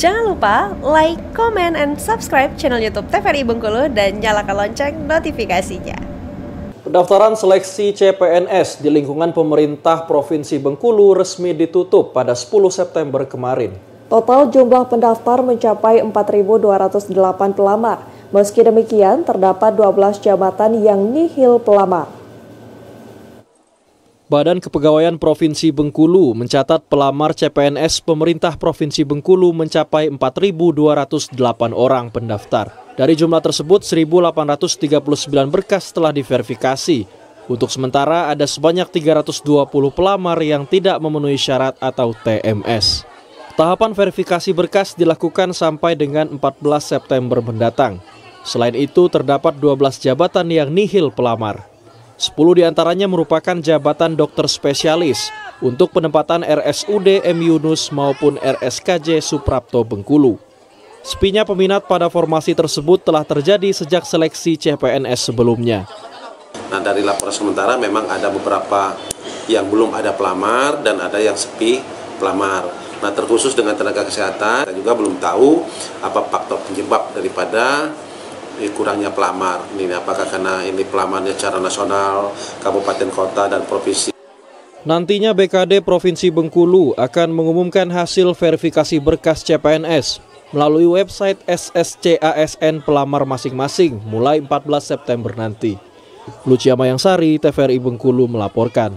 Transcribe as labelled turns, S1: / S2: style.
S1: Jangan lupa like, comment, and subscribe channel YouTube TVRI Bengkulu dan nyalakan lonceng notifikasinya.
S2: Pendaftaran seleksi CPNS di lingkungan pemerintah Provinsi Bengkulu resmi ditutup pada 10 September kemarin.
S3: Total jumlah pendaftar mencapai 4.208 pelamar. Meski demikian, terdapat 12 jabatan yang nihil pelamar.
S2: Badan Kepegawaian Provinsi Bengkulu mencatat pelamar CPNS pemerintah Provinsi Bengkulu mencapai 4.208 orang pendaftar. Dari jumlah tersebut, 1.839 berkas telah diverifikasi. Untuk sementara, ada sebanyak 320 pelamar yang tidak memenuhi syarat atau TMS. Tahapan verifikasi berkas dilakukan sampai dengan 14 September mendatang. Selain itu, terdapat 12 jabatan yang nihil pelamar. 10 di antaranya merupakan jabatan dokter spesialis untuk penempatan RSUD M. Yunus maupun RSKJ Suprapto Bengkulu. Sepinya peminat pada formasi tersebut telah terjadi sejak seleksi CPNS sebelumnya.
S4: Nah dari laporan sementara memang ada beberapa yang belum ada pelamar dan ada yang sepi pelamar. Nah terkhusus dengan tenaga kesehatan, kita juga belum tahu apa faktor penyebab daripada kurangnya pelamar. Ini apakah karena ini pelamarnya secara nasional, kabupaten kota dan provinsi.
S2: Nantinya BKD Provinsi Bengkulu akan mengumumkan hasil verifikasi berkas CPNS melalui website SSCASN pelamar masing-masing mulai 14 September nanti. Lucia Mayangsari, TVRI Bengkulu melaporkan.